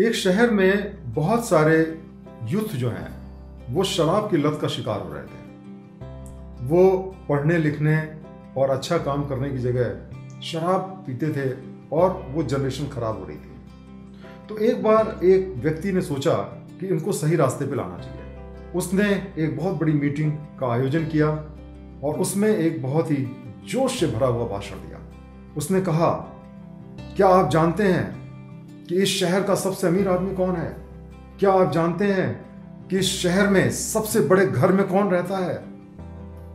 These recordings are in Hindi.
एक शहर में बहुत सारे यूथ जो हैं, वो शराब की लत का शिकार हो रहे थे। वो पढ़ने, लिखने और अच्छा काम करने की जगह शराब पीते थे और वो जनरेशन खराब हो रही थी। तो एक बार एक व्यक्ति ने सोचा कि इनको सही रास्ते पे लाना चाहिए। उसने एक बहुत बड़ी मीटिंग का आयोजन किया और उसमें एक बहुत ही जोश से भरा हुआ भाषण दिया। उसने कहा, क्या आप जानते हैं कि इस शहर का सबसे अमीर आदमी कौन है? क्या आप जानते हैं कि इस शहर में सबसे बड़े घर में कौन रहता है?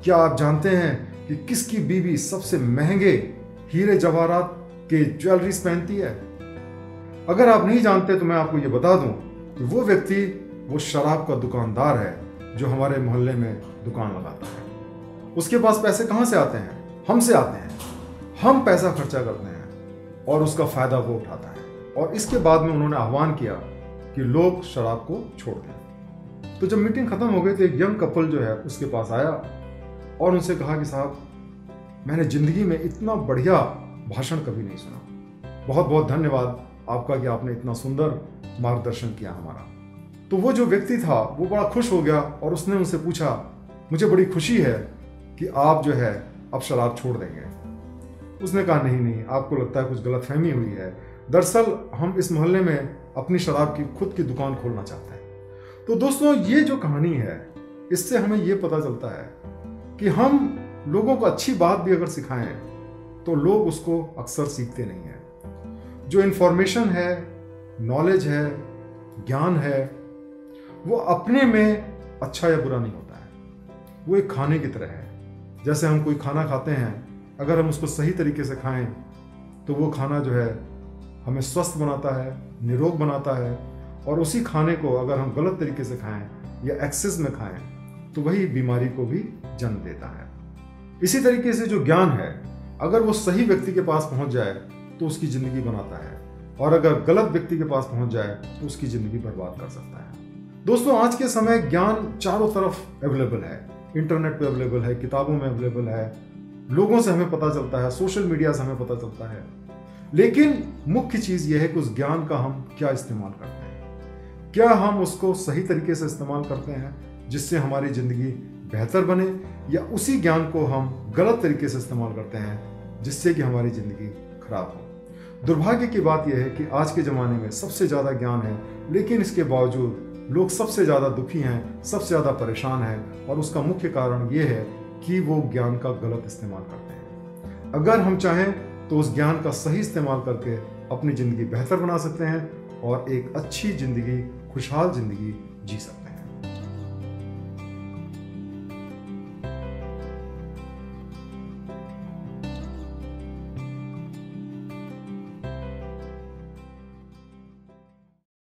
क्या आप जानते हैं कि किसकी बीवी सबसे महँगे हीरे जवाहरात के ज्वेलरीज पहनती है? अगर आप नहीं जानते तो मैं आपको ये बता दूँ कि वो व्यक्ति वो शराब का दुकानदार है जो हमारे मोहल्ले में दुकान लगाता है। उसके पास पैसे कहाँ से आते हैं? हमसे आते हैं। हम पैसा खर्चा करते हैं और उसका फ़ायदा वो उठाता है। और इसके बाद में उन्होंने आह्वान किया कि लोग शराब को छोड़ दें। तो जब मीटिंग खत्म हो गई तो एक यंग कपल जो है उसके पास आया और उनसे कहा कि साहब, मैंने ज़िंदगी में इतना बढ़िया भाषण कभी नहीं सुना। बहुत बहुत धन्यवाद आपका कि आपने इतना सुंदर मार्गदर्शन किया हमारा। तो वो जो व्यक्ति था, वो बड़ा खुश हो गया और उसने उनसे पूछा, मुझे बड़ी खुशी है कि आप जो है अब शराब छोड़ देंगे। उसने कहा, नहीं नहीं, आपको लगता है कुछ गलत फहमी हुई है। दरअसल हम इस मोहल्ले में अपनी शराब की, खुद की दुकान खोलना चाहते हैं। तो दोस्तों, ये जो कहानी है, इससे हमें ये पता चलता है कि हम लोगों को अच्छी बात भी अगर सिखाएँ तो लोग उसको अक्सर सीखते नहीं हैं। जो इन्फॉर्मेशन है नॉलेज है, ज्ञान है, वो अपने में अच्छा या बुरा नहीं होता है। वो एक खाने की तरह है। जैसे हम कोई खाना खाते हैं, अगर हम उसको सही तरीके से खाएँ तो वो खाना जो है हमें स्वस्थ बनाता है, निरोग बनाता है और उसी खाने को अगर हम गलत तरीके से खाएँ या एक्सेस में खाएँ तो वही बीमारी को भी जन्म देता है। इसी तरीके से जो ज्ञान है, अगर वो सही व्यक्ति के पास पहुँच जाए तो उसकी ज़िंदगी बनाता है और अगर गलत व्यक्ति के पास पहुँच जाए तो उसकी ज़िंदगी बर्बाद कर सकता है। दोस्तों, आज के समय ज्ञान चारों तरफ़ अवेलेबल है। इंटरनेट पे अवेलेबल है, किताबों में अवेलेबल है। लोगों से हमें पता चलता है सोशल मीडिया से हमें पता चलता है। लेकिन मुख्य चीज़ यह है कि उस ज्ञान का हम क्या इस्तेमाल करते हैं? क्या हम उसको सही तरीके से इस्तेमाल करते हैं जिससे हमारी ज़िंदगी बेहतर बने, या उसी ज्ञान को हम गलत तरीके से इस्तेमाल करते हैं जिससे कि हमारी ज़िंदगी खराब हो? दुर्भाग्य की बात यह है कि आज के ज़माने में सबसे ज़्यादा ज्ञान है, लेकिन इसके बावजूद लोग सबसे ज़्यादा दुखी हैं, सबसे ज़्यादा परेशान हैं, और उसका मुख्य कारण ये है कि वो ज्ञान का गलत इस्तेमाल करते हैं। अगर हम चाहें तो उस ज्ञान का सही इस्तेमाल करके अपनी ज़िंदगी बेहतर बना सकते हैं और एक अच्छी ज़िंदगी, खुशहाल ज़िंदगी जी सकते हैं।